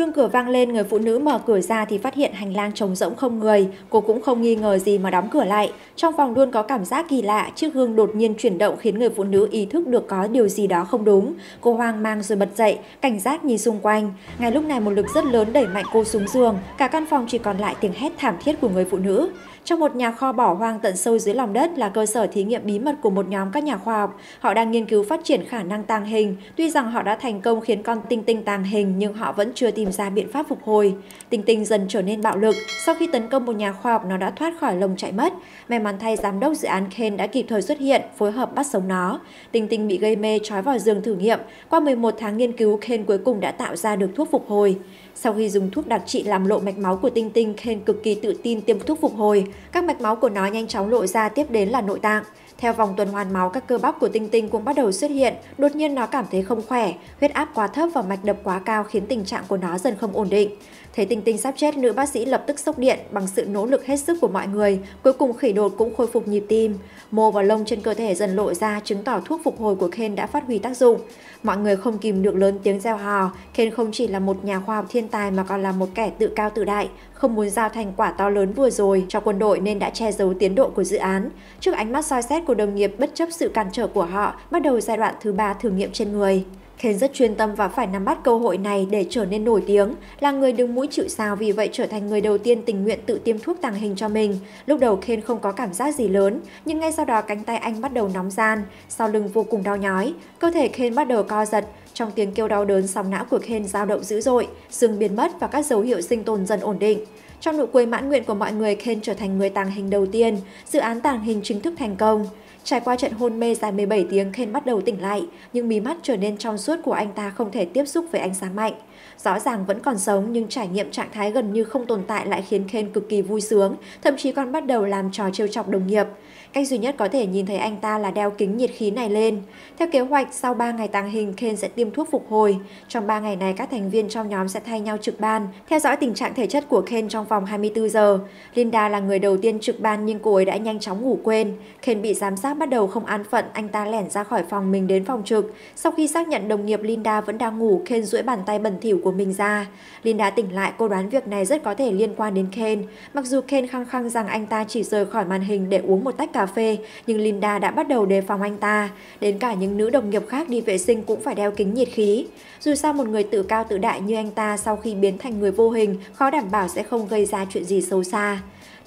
Chuông cửa vang lên, người phụ nữ mở cửa ra thì phát hiện hành lang trống rỗng không người. Cô cũng không nghi ngờ gì mà đóng cửa lại. Trong phòng luôn có cảm giác kỳ lạ, chiếc gương đột nhiên chuyển động khiến người phụ nữ ý thức được có điều gì đó không đúng. Cô hoang mang rồi bật dậy, cảnh giác nhìn xung quanh. Ngay lúc này một lực rất lớn đẩy mạnh cô xuống giường, cả căn phòng chỉ còn lại tiếng hét thảm thiết của người phụ nữ. Trong một nhà kho bỏ hoang tận sâu dưới lòng đất là cơ sở thí nghiệm bí mật của một nhóm các nhà khoa học. Họ đang nghiên cứu phát triển khả năng tàng hình. Tuy rằng họ đã thành công khiến con tinh tinh tàng hình nhưng họ vẫn chưa tìm ra biện pháp phục hồi. Tinh tinh dần trở nên bạo lực. Sau khi tấn công một nhà khoa học nó đã thoát khỏi lồng chạy mất. May mắn thay giám đốc dự án Ken đã kịp thời xuất hiện, phối hợp bắt sống nó. Tinh tinh bị gây mê trói vào giường thử nghiệm. Qua 11 tháng nghiên cứu, Ken cuối cùng đã tạo ra được thuốc phục hồi. Sau khi dùng thuốc đặc trị làm lộ mạch máu của Tinh Tinh, Ken cực kỳ tự tin tiêm thuốc phục hồi. Các mạch máu của nó nhanh chóng lộ ra tiếp đến là nội tạng. Theo vòng tuần hoàn máu, các cơ bắp của Tinh Tinh cũng bắt đầu xuất hiện. Đột nhiên nó cảm thấy không khỏe, huyết áp quá thấp và mạch đập quá cao khiến tình trạng của nó dần không ổn định. Thấy Tinh Tinh sắp chết, nữ bác sĩ lập tức sốc điện bằng sự nỗ lực hết sức của mọi người. Cuối cùng khỉ đột cũng khôi phục nhịp tim. Mô và lông trên cơ thể dần lộ ra chứng tỏ thuốc phục hồi của Ken đã phát huy tác dụng. Mọi người không kìm được lớn tiếng reo hò. Ken không chỉ là một nhà khoa học thiên tài mà còn là một kẻ tự cao tự đại, không muốn giao thành quả to lớn vừa rồi cho quân đội nên đã che giấu tiến độ của dự án. Trước ánh mắt soi xét của đồng nghiệp bất chấp sự cản trở của họ, bắt đầu giai đoạn thứ ba thử nghiệm trên người. Ken rất chuyên tâm và phải nắm bắt cơ hội này để trở nên nổi tiếng, là người đứng mũi chịu sao vì vậy trở thành người đầu tiên tình nguyện tự tiêm thuốc tàng hình cho mình. Lúc đầu Ken không có cảm giác gì lớn, nhưng ngay sau đó cánh tay anh bắt đầu nóng gian, sau lưng vô cùng đau nhói, cơ thể Ken bắt đầu co giật, trong tiếng kêu đau đớn sóng não của Ken dao động dữ dội, xương biến mất và các dấu hiệu sinh tồn dần ổn định. Trong nụ cười mãn nguyện của mọi người, Ken trở thành người tàng hình đầu tiên, dự án tàng hình chính thức thành công. Trải qua trận hôn mê dài 17 tiếng, Ken bắt đầu tỉnh lại, nhưng mí mắt trở nên trong suốt của anh ta không thể tiếp xúc với ánh sáng mạnh. Rõ ràng vẫn còn sống nhưng trải nghiệm trạng thái gần như không tồn tại lại khiến Ken cực kỳ vui sướng, thậm chí còn bắt đầu làm trò trêu chọc đồng nghiệp. Cách duy nhất có thể nhìn thấy anh ta là đeo kính nhiệt khí này lên. Theo kế hoạch, sau 3 ngày tàng hình, Ken sẽ tiêm thuốc phục hồi. Trong 3 ngày này, các thành viên trong nhóm sẽ thay nhau trực ban, theo dõi tình trạng thể chất của Ken trong vòng 24 giờ. Linda là người đầu tiên trực ban nhưng cô ấy đã nhanh chóng ngủ quên. Ken bị giám sát bắt đầu không an phận, anh ta lẻn ra khỏi phòng mình đến phòng trực. Sau khi xác nhận đồng nghiệp Linda vẫn đang ngủ, Ken duỗi bàn tay bẩn thỉu của mình ra. Linda tỉnh lại, cô đoán việc này rất có thể liên quan đến Ken. Mặc dù Ken khăng khăng rằng anh ta chỉ rời khỏi màn hình để uống một tách cà phê, nhưng Linda đã bắt đầu đề phòng anh ta. Đến cả những nữ đồng nghiệp khác đi vệ sinh cũng phải đeo kính nhiệt khí. Dù sao một người tự cao tự đại như anh ta sau khi biến thành người vô hình, khó đảm bảo sẽ không gây ra chuyện gì xấu xa.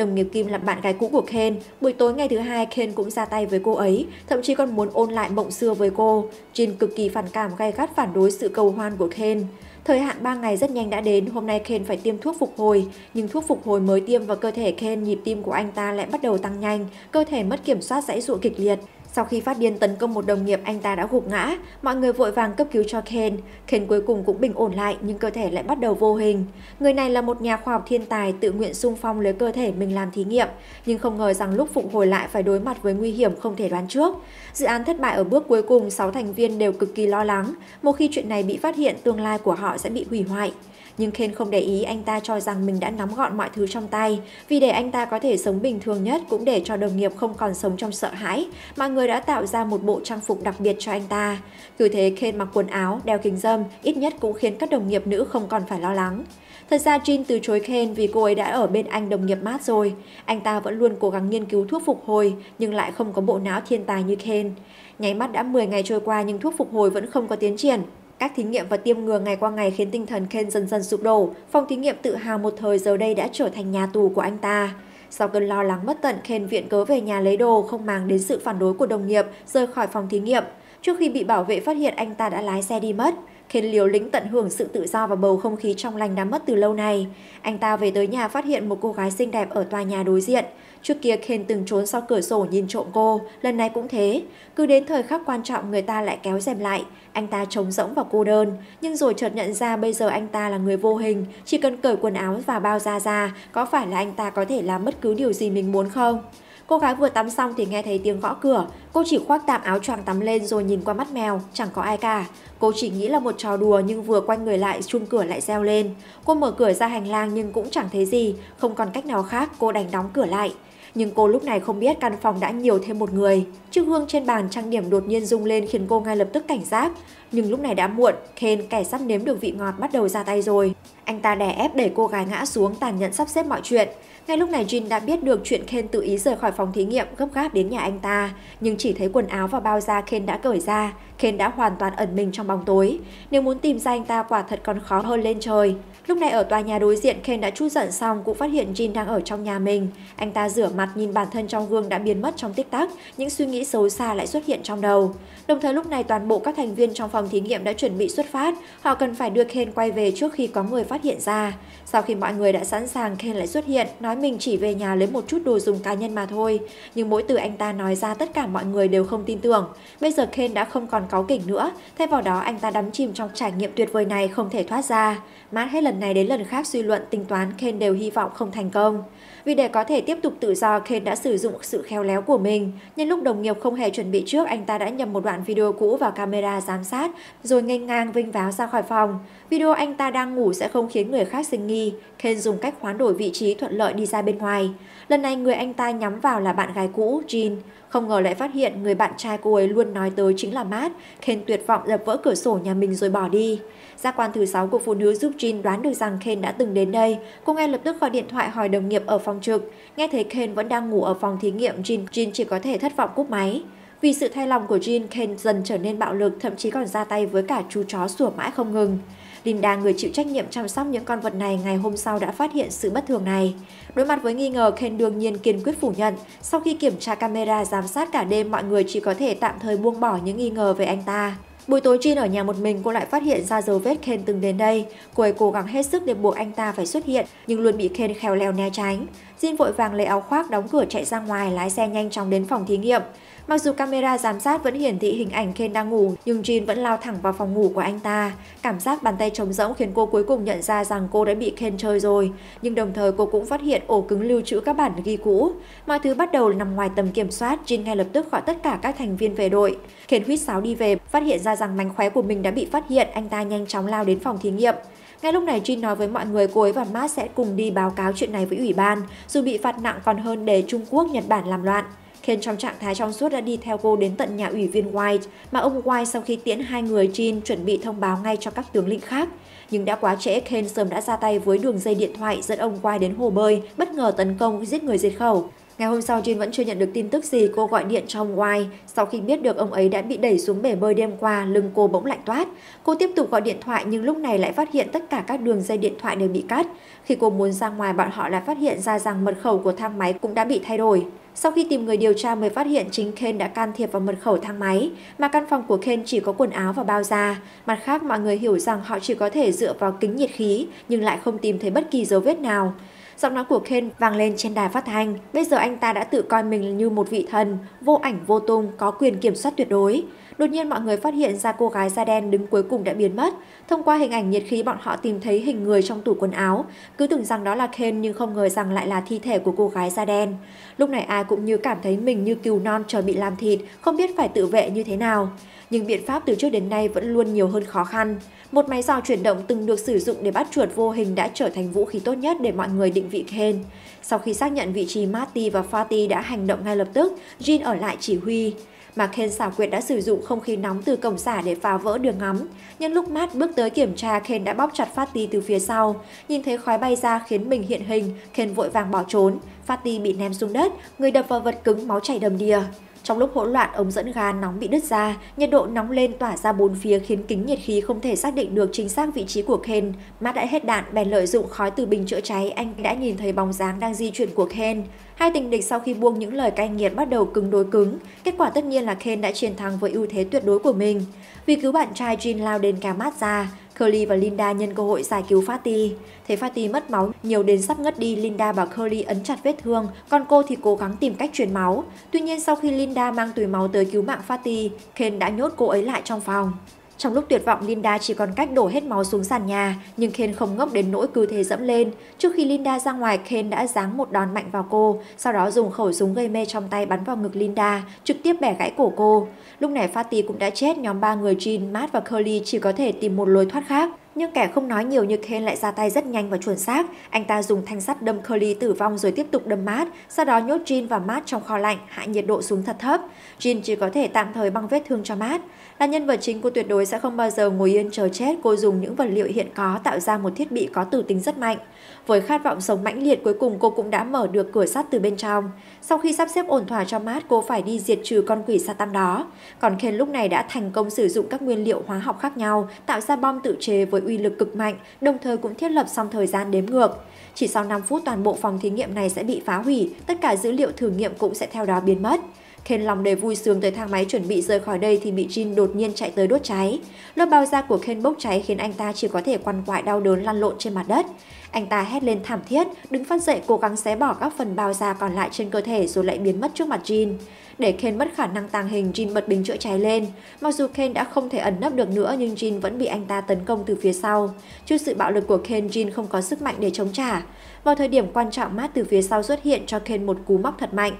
Đồng nghiệp Kim là bạn gái cũ của Ken. Buổi tối ngày thứ hai, Ken cũng ra tay với cô ấy, thậm chí còn muốn ôn lại mộng xưa với cô. Jin cực kỳ phản cảm gay gắt phản đối sự cầu hoan của Ken. Thời hạn 3 ngày rất nhanh đã đến, hôm nay Ken phải tiêm thuốc phục hồi, nhưng thuốc phục hồi mới tiêm vào cơ thể Ken, nhịp tim của anh ta lại bắt đầu tăng nhanh, cơ thể mất kiểm soát dãy dụa kịch liệt. Sau khi phát điên tấn công một đồng nghiệp, anh ta đã gục ngã. Mọi người vội vàng cấp cứu cho Ken. Ken cuối cùng cũng bình ổn lại nhưng cơ thể lại bắt đầu vô hình. Người này là một nhà khoa học thiên tài tự nguyện sung phong lấy cơ thể mình làm thí nghiệm. Nhưng không ngờ rằng lúc phục hồi lại phải đối mặt với nguy hiểm không thể đoán trước. Dự án thất bại ở bước cuối cùng, 6 thành viên đều cực kỳ lo lắng. Một khi chuyện này bị phát hiện, tương lai của họ sẽ bị hủy hoại. Nhưng Ken không để ý anh ta cho rằng mình đã nắm gọn mọi thứ trong tay. Vì để anh ta có thể sống bình thường nhất cũng để cho đồng nghiệp không còn sống trong sợ hãi, mọi người đã tạo ra một bộ trang phục đặc biệt cho anh ta. Cứ thế Ken mặc quần áo, đeo kính dâm, ít nhất cũng khiến các đồng nghiệp nữ không còn phải lo lắng. Thật ra Jin từ chối Ken vì cô ấy đã ở bên anh đồng nghiệp mát rồi. Anh ta vẫn luôn cố gắng nghiên cứu thuốc phục hồi nhưng lại không có bộ não thiên tài như Ken. Nháy mắt đã 10 ngày trôi qua nhưng thuốc phục hồi vẫn không có tiến triển. Các thí nghiệm và tiêm ngừa ngày qua ngày khiến tinh thần Ken dần dần sụp đổ. Phòng thí nghiệm tự hào một thời giờ đây đã trở thành nhà tù của anh ta. Sau cơn lo lắng bất tận, Ken viện cớ về nhà lấy đồ, không màng đến sự phản đối của đồng nghiệp, rời khỏi phòng thí nghiệm. Trước khi bị bảo vệ phát hiện anh ta đã lái xe đi mất khiến liều lĩnh tận hưởng sự tự do và bầu không khí trong lành đã mất từ lâu nay. Anh ta về tới nhà phát hiện một cô gái xinh đẹp ở tòa nhà đối diện. Trước kia Ken từng trốn sau cửa sổ nhìn trộm cô, lần này cũng thế. Cứ đến thời khắc quan trọng người ta lại kéo rèm lại. Anh ta trống rỗng và cô đơn, nhưng rồi chợt nhận ra bây giờ anh ta là người vô hình, chỉ cần cởi quần áo và bao da ra, có phải là anh ta có thể làm bất cứ điều gì mình muốn không? Cô gái vừa tắm xong thì nghe thấy tiếng gõ cửa. Cô chỉ khoác tạm áo choàng tắm lên rồi nhìn qua mắt mèo, chẳng có ai cả. Cô chỉ nghĩ là một trò đùa nhưng vừa quay người lại chuông cửa lại reo lên. Cô mở cửa ra hành lang nhưng cũng chẳng thấy gì, không còn cách nào khác cô đành đóng cửa lại. Nhưng cô lúc này không biết căn phòng đã nhiều thêm một người. Chiếc hương trên bàn trang điểm đột nhiên rung lên khiến cô ngay lập tức cảnh giác. Nhưng lúc này đã muộn, Ken kẻ sắp nếm được vị ngọt bắt đầu ra tay rồi. Anh ta đè ép để cô gái ngã xuống tàn nhẫn sắp xếp mọi chuyện. Ngay lúc này Jin đã biết được chuyện Ken tự ý rời khỏi phòng thí nghiệm gấp gáp đến nhà anh ta, nhưng chỉ thấy quần áo và bao da Ken đã cởi ra, Ken đã hoàn toàn ẩn mình trong bóng tối. Nếu muốn tìm ra anh ta quả thật còn khó hơn lên trời. Lúc này ở tòa nhà đối diện, Ken đã chút giận xong cũng phát hiện Jin đang ở trong nhà mình. Anh ta rửa mặt nhìn bản thân trong gương đã biến mất trong tích tắc, những suy nghĩ xấu xa lại xuất hiện trong đầu. Đồng thời lúc này toàn bộ các thành viên trong phòng thí nghiệm đã chuẩn bị xuất phát, họ cần phải đưa Ken quay về trước khi có người phát hiện ra. Sau khi mọi người đã sẵn sàng, Ken lại xuất hiện, nói mình chỉ về nhà lấy một chút đồ dùng cá nhân mà thôi. Nhưng mỗi từ anh ta nói ra tất cả mọi người đều không tin tưởng. Bây giờ Ken đã không còn cáu kỉnh nữa, thay vào đó anh ta đắm chìm trong trải nghiệm tuyệt vời này không thể thoát ra. mát hết lần này đến lần khác suy luận tính toán Ken đều hy vọng không thành công. Vì để có thể tiếp tục tự do, Kane đã sử dụng sự khéo léo của mình. Nhân lúc đồng nghiệp không hề chuẩn bị trước, anh ta đã nhầm một đoạn video cũ vào camera giám sát, rồi nghênh ngang vinh váo ra khỏi phòng. Video anh ta đang ngủ sẽ không khiến người khác sinh nghi. Kane dùng cách hoán đổi vị trí thuận lợi đi ra bên ngoài. Lần này người anh ta nhắm vào là bạn gái cũ, Jean. Không ngờ lại phát hiện người bạn trai cô ấy luôn nói tới chính là Matt. Ken tuyệt vọng đập vỡ cửa sổ nhà mình rồi bỏ đi. Giác quan thứ sáu của phụ nữ giúp Jin đoán được rằng Ken đã từng đến đây. Cô ngay lập tức gọi điện thoại hỏi đồng nghiệp ở phòng trực. Nghe thấy Ken vẫn đang ngủ ở phòng thí nghiệm, Jin Jin chỉ có thể thất vọng cúp máy. Vì sự thay lòng của Jin, Ken dần trở nên bạo lực, thậm chí còn ra tay với cả chú chó sủa mãi không ngừng. Linda, người chịu trách nhiệm chăm sóc những con vật này ngày hôm sau đã phát hiện sự bất thường này. Đối mặt với nghi ngờ, Ken đương nhiên kiên quyết phủ nhận. Sau khi kiểm tra camera giám sát cả đêm, mọi người chỉ có thể tạm thời buông bỏ những nghi ngờ về anh ta. Buổi tối Jin ở nhà một mình cô lại phát hiện ra dấu vết Ken từng đến đây. Cô ấy cố gắng hết sức để buộc anh ta phải xuất hiện nhưng luôn bị Ken khéo léo né tránh. Jin vội vàng lấy áo khoác đóng cửa chạy ra ngoài lái xe nhanh chóng đến phòng thí nghiệm. Mặc dù camera giám sát vẫn hiển thị hình ảnh Ken đang ngủ, nhưng Jin vẫn lao thẳng vào phòng ngủ của anh ta. Cảm giác bàn tay trống rỗng khiến cô cuối cùng nhận ra rằng cô đã bị Ken chơi rồi. Nhưng đồng thời cô cũng phát hiện ổ cứng lưu trữ các bản ghi cũ. Mọi thứ bắt đầu nằm ngoài tầm kiểm soát, Jin ngay lập tức gọi tất cả các thành viên về đội. Ken huýt sáo đi về, phát hiện ra rằng mánh khóe của mình đã bị phát hiện, anh ta nhanh chóng lao đến phòng thí nghiệm. Ngay lúc này Jin nói với mọi người cô ấy và Matt sẽ cùng đi báo cáo chuyện này với ủy ban, dù bị phạt nặng còn hơn để Trung Quốc, Nhật Bản làm loạn. Ken trong trạng thái trong suốt đã đi theo cô đến tận nhà ủy viên White, mà ông White sau khi tiễn hai người Jin chuẩn bị thông báo ngay cho các tướng lĩnh khác. Nhưng đã quá trễ, Ken sớm đã ra tay với đường dây điện thoại dẫn ông White đến hồ bơi, bất ngờ tấn công giết người diệt khẩu. Ngày hôm sau, Jin vẫn chưa nhận được tin tức gì, cô gọi điện cho ông White. Sau khi biết được ông ấy đã bị đẩy xuống bể bơi đêm qua, lưng cô bỗng lạnh toát. Cô tiếp tục gọi điện thoại nhưng lúc này lại phát hiện tất cả các đường dây điện thoại đều bị cắt. Khi cô muốn ra ngoài, bọn họ lại phát hiện ra rằng mật khẩu của thang máy cũng đã bị thay đổi. Sau khi tìm người điều tra mới phát hiện chính Ken đã can thiệp vào mật khẩu thang máy, mà căn phòng của Ken chỉ có quần áo và bao da. Mặt khác, mọi người hiểu rằng họ chỉ có thể dựa vào kính nhiệt khí, nhưng lại không tìm thấy bất kỳ dấu vết nào. Giọng nói của Ken vang lên trên đài phát thanh. Bây giờ anh ta đã tự coi mình như một vị thần, vô ảnh vô tung, có quyền kiểm soát tuyệt đối. Đột nhiên mọi người phát hiện ra cô gái da đen đứng cuối cùng đã biến mất. Thông qua hình ảnh nhiệt khí bọn họ tìm thấy hình người trong tủ quần áo. Cứ tưởng rằng đó là Ken nhưng không ngờ rằng lại là thi thể của cô gái da đen. Lúc này ai cũng như cảm thấy mình như cừu non chờ bị làm thịt, không biết phải tự vệ như thế nào. Nhưng biện pháp từ trước đến nay vẫn luôn nhiều hơn khó khăn. Một máy dò chuyển động từng được sử dụng để bắt chuột vô hình đã trở thành vũ khí tốt nhất để mọi người định vị Ken. Sau khi xác nhận vị trí Marty và Fatty đã hành động ngay lập tức, Jean ở lại chỉ huy mà Ken xảo quyệt đã sử dụng không khí nóng từ cổng xả để phá vỡ đường ngắm. Nhưng lúc Matt bước tới kiểm tra, Ken đã bóp chặt Fatty từ phía sau. Nhìn thấy khói bay ra khiến mình hiện hình, Ken vội vàng bỏ trốn. Fatty bị ném xuống đất, người đập vào vật cứng máu chảy đầm đìa. Trong lúc hỗn loạn, ống dẫn ga nóng bị đứt ra, nhiệt độ nóng lên tỏa ra bốn phía khiến kính nhiệt khí không thể xác định được chính xác vị trí của Ken. Matt đã hết đạn, bèn lợi dụng khói từ bình chữa cháy, anh đã nhìn thấy bóng dáng đang di chuyển của Ken. Hai tình địch sau khi buông những lời cay nghiệt bắt đầu cứng đối cứng. Kết quả tất nhiên là Ken đã chiến thắng với ưu thế tuyệt đối của mình. Vì cứu bạn trai Jin lao đến kéo Matt ra, Curly và Linda nhân cơ hội giải cứu Fatty. Thấy Fatty mất máu, nhiều đến sắp ngất đi, Linda bảo Curly ấn chặt vết thương, còn cô thì cố gắng tìm cách truyền máu. Tuy nhiên sau khi Linda mang túi máu tới cứu mạng Fatty, Ken đã nhốt cô ấy lại trong phòng. Trong lúc tuyệt vọng, Linda chỉ còn cách đổ hết máu xuống sàn nhà, nhưng Ken không ngốc đến nỗi cứ thế dẫm lên. Trước khi Linda ra ngoài, Ken đã giáng một đòn mạnh vào cô, sau đó dùng khẩu súng gây mê trong tay bắn vào ngực Linda, trực tiếp bẻ gãy cổ cô. Lúc này Fatty cũng đã chết, nhóm ba người Jean, Matt và Curly chỉ có thể tìm một lối thoát khác. Nhưng kẻ không nói nhiều như Ken lại ra tay rất nhanh và chuẩn xác. Anh ta dùng thanh sắt đâm Curly tử vong rồi tiếp tục đâm Matt, sau đó nhốt Jean và Matt trong kho lạnh, hạ nhiệt độ xuống thật thấp. Jean chỉ có thể tạm thời băng vết thương cho Matt. Là nhân vật chính cô tuyệt đối sẽ không bao giờ ngồi yên chờ chết, cô dùng những vật liệu hiện có tạo ra một thiết bị có tử tính rất mạnh. Với khát vọng sống mãnh liệt cuối cùng cô cũng đã mở được cửa sắt từ bên trong. Sau khi sắp xếp ổn thỏa cho mát, cô phải đi diệt trừ con quỷ Satan đó. Còn Ken lúc này đã thành công sử dụng các nguyên liệu hóa học khác nhau, tạo ra bom tự chế với uy lực cực mạnh, đồng thời cũng thiết lập xong thời gian đếm ngược. Chỉ sau 5 phút toàn bộ phòng thí nghiệm này sẽ bị phá hủy, tất cả dữ liệu thử nghiệm cũng sẽ theo đó biến mất. Ken lòng đầy vui sướng tới thang máy chuẩn bị rời khỏi đây thì bị Jin đột nhiên chạy tới đốt cháy. Lớp bao da của Ken bốc cháy khiến anh ta chỉ có thể quằn quại đau đớn lăn lộn trên mặt đất. Anh ta hét lên thảm thiết, đứng phát dậy cố gắng xé bỏ các phần bao da còn lại trên cơ thể rồi lại biến mất trước mặt Jin. Để Ken mất khả năng tàng hình, Jin bật bình chữa cháy lên. Mặc dù Ken đã không thể ẩn nấp được nữa nhưng Jin vẫn bị anh ta tấn công từ phía sau. Trước sự bạo lực của Ken, Jin không có sức mạnh để chống trả. Vào thời điểm quan trọng, Matt từ phía sau xuất hiện cho Ken một cú móc thật mạnh.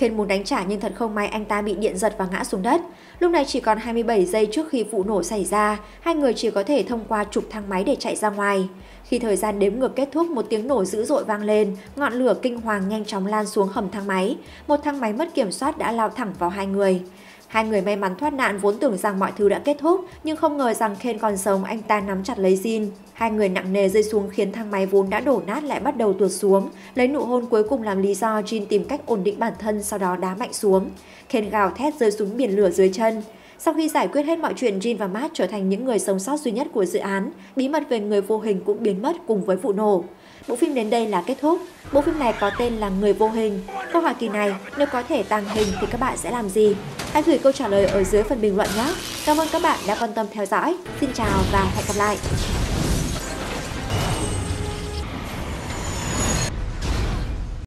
Thiên muốn đánh trả nhưng thật không may anh ta bị điện giật và ngã xuống đất. Lúc này chỉ còn 27 giây trước khi vụ nổ xảy ra, hai người chỉ có thể thông qua trục thang máy để chạy ra ngoài. Khi thời gian đếm ngược kết thúc, một tiếng nổ dữ dội vang lên, ngọn lửa kinh hoàng nhanh chóng lan xuống hầm thang máy. Một thang máy mất kiểm soát đã lao thẳng vào hai người. Hai người may mắn thoát nạn vốn tưởng rằng mọi thứ đã kết thúc, nhưng không ngờ rằng Ken còn sống, anh ta nắm chặt lấy Jin. Hai người nặng nề rơi xuống khiến thang máy vốn đã đổ nát lại bắt đầu tuột xuống. Lấy nụ hôn cuối cùng làm lý do Jin tìm cách ổn định bản thân sau đó đá mạnh xuống. Ken gào thét rơi xuống biển lửa dưới chân. Sau khi giải quyết hết mọi chuyện, Jin và Matt trở thành những người sống sót duy nhất của dự án. Bí mật về người vô hình cũng biến mất cùng với vụ nổ. Bộ phim đến đây là kết thúc. Bộ phim này có tên là Người vô hình. Câu hỏi kỳ này, nếu có thể tàng hình thì các bạn sẽ làm gì? Hãy gửi câu trả lời ở dưới phần bình luận nhé. Cảm ơn các bạn đã quan tâm theo dõi. Xin chào và hẹn gặp lại.